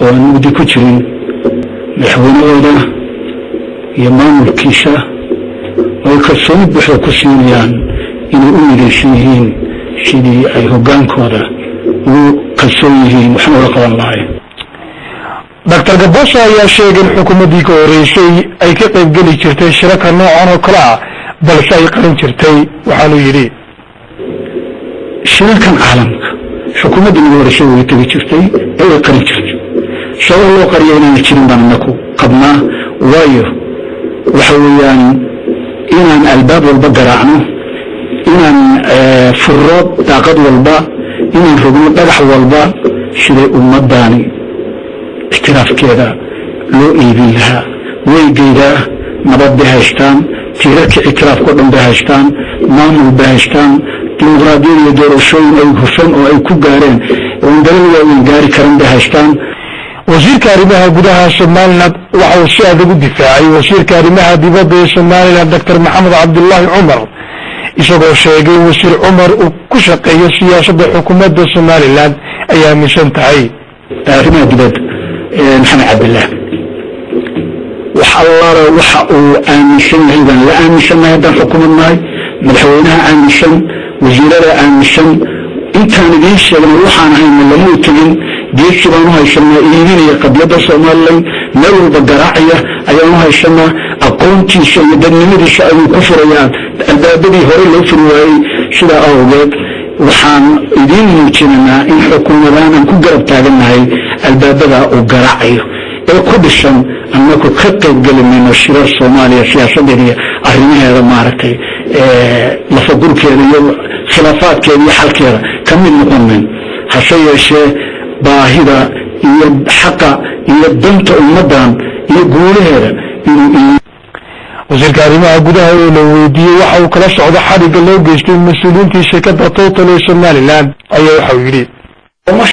oo aan mugdi ku jirin madaxweynahooda iyo maamulkiisa oo ay kalsooni buuxda ku siinayaan inay u midaysan yihiin sidii ay hoggaankooda ugu kalsoon yihiin waxna ula qaban lahayn doctor gabosha ayaa sheegay in xukuumaddii ka horeysay ay ka qaybgeli jirtay shirarka noocan oo kale ah balse ay qarin jirtay waxaanuu yidhi shirarkan caalamka xukuumadda nagu horeysay way tegi jirtay ee way qarin jirtay sabab loo qariya inaana jirin baan inaku qabnaa waayo waxa weeyaan inaan albaab walba garaacno inaan furro daaqad walba inaan rogno dhagax walba siday ummaddaani ictiraafkeeda loo iibin lahaa weygeydaa nabad bay haystaan tiirarka ictiraafka o dhan bay haystaan maamul bay haystaan dimuqraadiyad iyo doorashooyin ay hufan oo ay ku gaareen oon dalal waaweyn gaari karan bay haystaan wasiirka arrimaha gudaha somalilan waxa uu si adag u difaacay wasiirka arrimaha dibadda ee somalilan doctor maxamed cabdulaahi cumar isagoo sheegay wasiir cumar uu ku shaqeeyo siyaasadda xukuumadda somalilan ay aaminsan tahay arrimaha dibadda maxamed cabdillaah وحالله وحقه آمشن هيدا. لا آمشن هيدا حكومة ماي ملحوينها آمشن وزيرها آمشن إن كان جيش يغنى روحان هاي من لمو تجن جيش شبانو هاي شمع إيمين يقب يبا سومالي نرو بقراعية أيانو هاي شمع أقومتي شيء دن نمري شعب كفر يان أبابني هوري لو فرواي شلا أوغاد وحان إيمين يتجننا إن حكومة لانا كو قرب تاغن هاي. البابدا وقراعيه ee ku dhisan annaku ka qaybgeli mayno shirar soomaaliya siyaasadeeda iyo arrimaheeda maaragtay lafagurkeeda iyo khilaafaadkeeda iyo xalkeeda ka mid noqon mayn hase yeeshee baahida iyo xaqa iyo danta ummaddan iyo guulaheeda inuu wasiirka arrimaha gudaha oo la weydiiyey waxa uu kala socdo xadhigga loo geystay mas-uuliyiintii shirkadda total ee somalilan ayaa waxauu yidhi